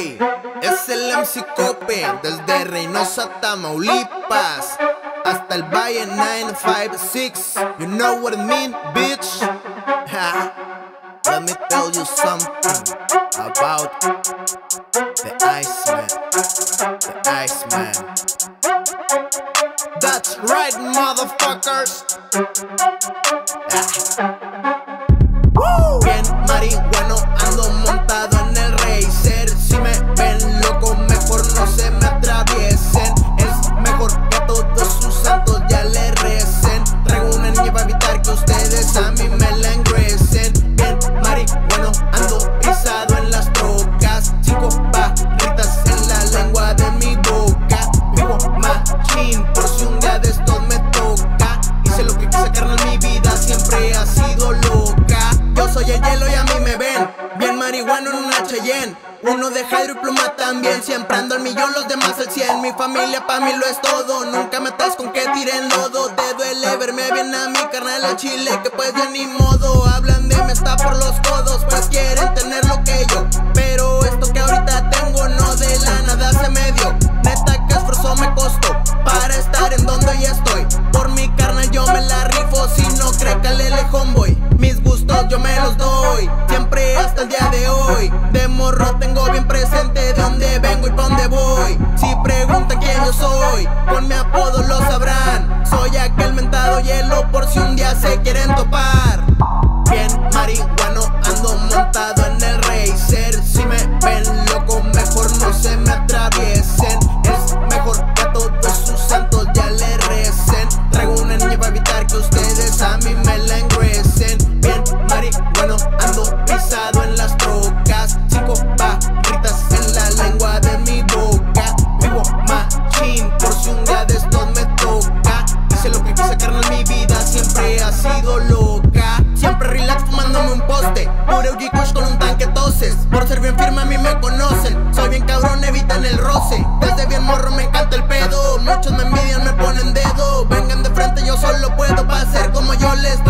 Ey, es el MC Cope desde Reynosa, Tamaulipas hasta el Valle 956. You know what I mean, bitch? Let me tell you something about the Iceman. The Iceman. That's right, motherfuckers. Bien Uno de Hydro y pluma también. Siempre ando al millón, los demás al cien. Mi familia pa' mí lo es todo. Nunca me traes con que tiren lodo. Te duele verme bien a mi carnal en Chile. Que pues ya ni modo. Hablan de me está por los codos. Pues quieren tener lo que yo. Pero esto que ahorita tengo no de la nada se me dio. Neta que esfuerzo me costó. Para estar en donde hoy estoy. Por mi carnal yo me la rifo. Si no cree que le voy. Yo soy, con mi apodo lo sabrán. Soy aquel mentado hielo por si un día se quieren topar. Poste. Puro OG Kush con un tanque toses. Por ser bien firme a mí me conocen. Soy bien cabrón, evitan el roce. Desde bien morro me encanta el pedo. Muchos me envidian, me ponen dedo. Vengan de frente, yo solo puedo. Pa' ser como yo les